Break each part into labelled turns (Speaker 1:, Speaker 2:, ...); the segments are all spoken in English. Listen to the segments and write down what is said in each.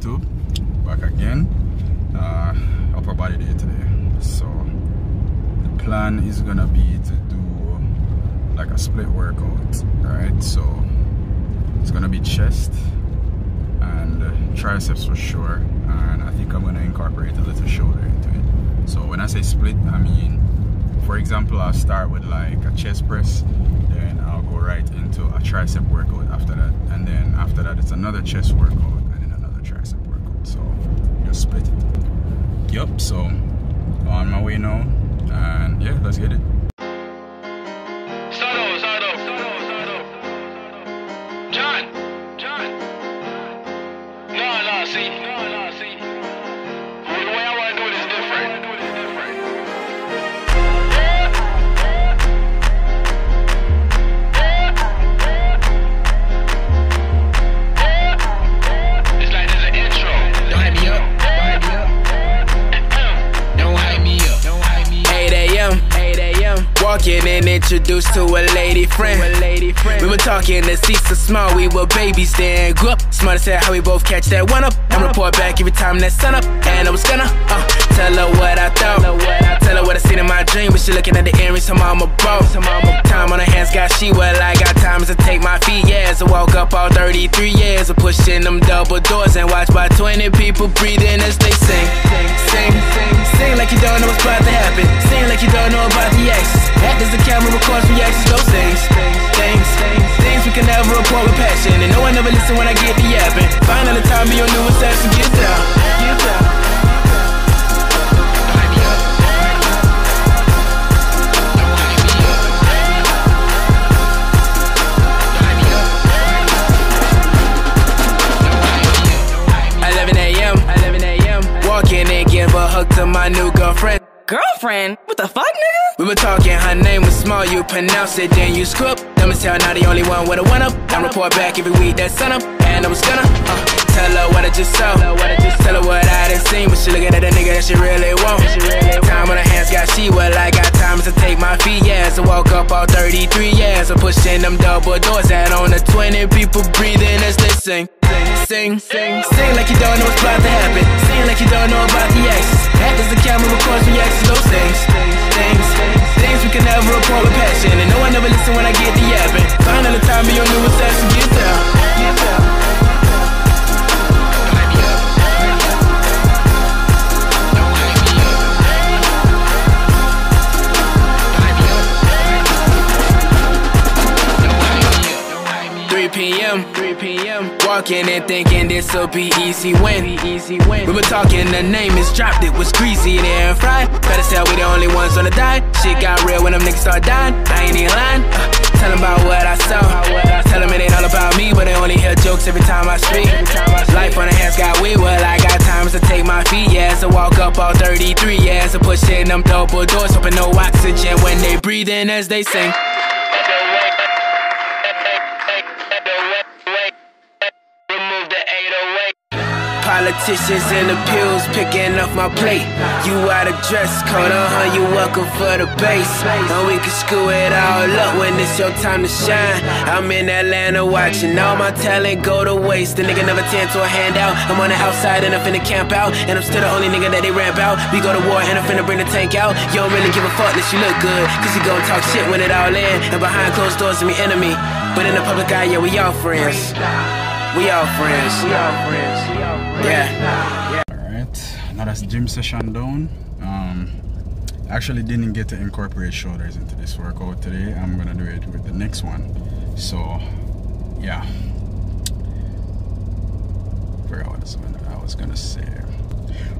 Speaker 1: YouTube back again. Uh, upper body day today so the plan is gonna be to do like a split workout right so it's gonna be chest and triceps for sure and I think I'm gonna incorporate a little shoulder into it. So when I say split I mean for example I'll start with like a chest press then I'll go right into a tricep workout after that and then after that it's another chest workout and tricep workout so just split it yep so on my way now and yeah let's get it.
Speaker 2: John, John. No, no, see, no,
Speaker 3: a.m. Walking and introduced to a lady friend. A lady friend. We were talking, the seats so small, we were babies then. Grew up, smart as hell, how we both catch that one up. And report back every time that sun up. And I was gonna uh, tell her what I thought. Tell her what I seen in my dream, but she looking at the earrings, so mama bought. Time on her hands, got she well, of pushing them double doors and watch by 20 people breathing as they sing. Sing, sing, sing like you don't know what's about to happen. Sing like you don't know about the actions. Act as the camera records reactions, those things. Things, things we can never report with passion. And no one ever listen when I get the yapping. The time, be your new down. Get my new girlfriend.
Speaker 4: Girlfriend? What the fuck, nigga?
Speaker 3: We were talking, her name was small, you pronounce it, then you screw up. Dumb as hell, not the only one with a one up. I report back every week that sun up, and I was gonna uh, tell her what I just saw. Tell her what I done seen, but she looking at a nigga that she really want. Time on her hands, got she well, I got time to take my feet, yeah. So walk up all 33 years, I'm pushing them double doors, add on the 20 people breathing as they sing. Sing, sing, sing like you don't know what's about to happen. Like you don't know about the. Act as the camera records reactions, those things. Things, things we can never report with passion. p.m. 3 p.m. Walking and thinking this'll be easy win. Easy win. We were talking, the name is dropped. It was greasy there and fried. Better tell we the only ones on the die. Shit got real when them niggas start dying. I ain't even lying. Uh, tell 'em about what I saw. Tell 'em it ain't all about me, but they only hear jokes every time I speak. Life on the hands got weird. Well, I got times to take my feet. Yeah, so walk up all 33 Yeah, and pushing them double doors, hoping no oxygen when they breathe in as they sing. Politicians and the pills picking off my plate. You out of dress code, uh huh, you welcome for the base. And we can screw it all up when it's your time to shine. I'm in Atlanta watching all my talent go to waste. The nigga never tend to a handout. I'm on the outside and I'm finna camp out. And I'm still the only nigga that they ramp out. We go to war and I'm finna bring the tank out. You don't really give a fuck unless you look good. Cause you gon' talk shit when it all in. And behind closed doors, I'm your enemy. But in the public eye, yeah, we all friends. We all friends. We all friends. Yeah.
Speaker 1: Alright, now that's gym session done. Um, actually didn't get to incorporate shoulders into this workout today. I'm gonna do it with the next one. So, yeah. Forgot what I was gonna, I was gonna say.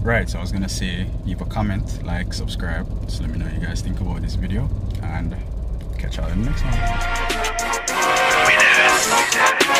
Speaker 1: Right, so I was gonna say leave a comment, like, subscribe. So let me know what you guys think about this video, and catch y'all in the next one.
Speaker 2: Winners.